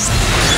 Yes!